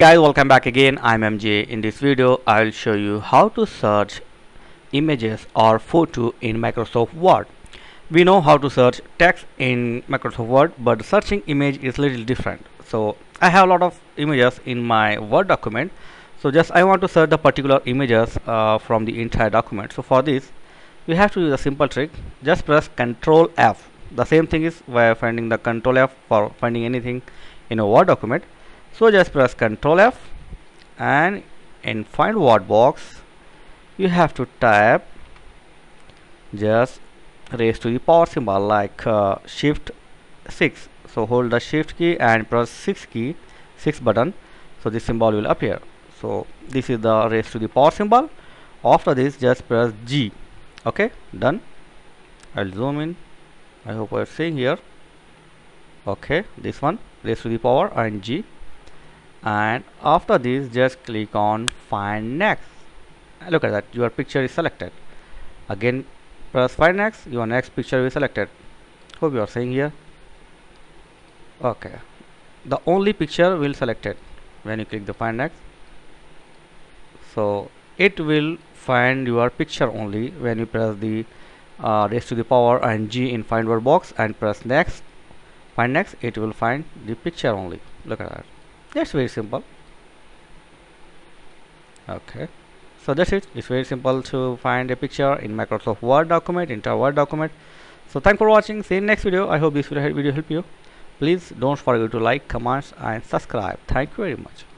guys welcome back again. I'm mj in this video i'll show you how to search images or photo in microsoft word. We know how to search text in microsoft word but searching image is little different. So i have a lot of images in my word document. So just i want to search the particular images uh, from the entire document. So for this we have to use a simple trick. Just press ctrl f. The same thing is by finding the control f for finding anything in a word document so just press ctrl F and in find word box you have to type just raise to the power symbol like uh, shift 6 so hold the shift key and press 6 key 6 button. So this symbol will appear. So this is the raise to the power symbol. After this just press G. Okay done. I'll zoom in. I hope you're seeing here. Okay this one raise to the power and G and after this just click on find next. Look at that your picture is selected. Again press find next your next picture is selected. Hope you are seeing here. Okay. The only picture will selected when you click the find next. So it will find your picture only when you press the uh, to the power and G in find word box and press next. Find next it will find the picture only. Look at that that's very simple. Okay. So that's it. It's very simple to find a picture in Microsoft Word document a Word document. So thanks for watching. See you in next video. I hope this video help you. Please don't forget to like comment and subscribe. Thank you very much